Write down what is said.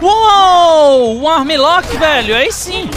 Uou! Um armlock, velho. Aí sim.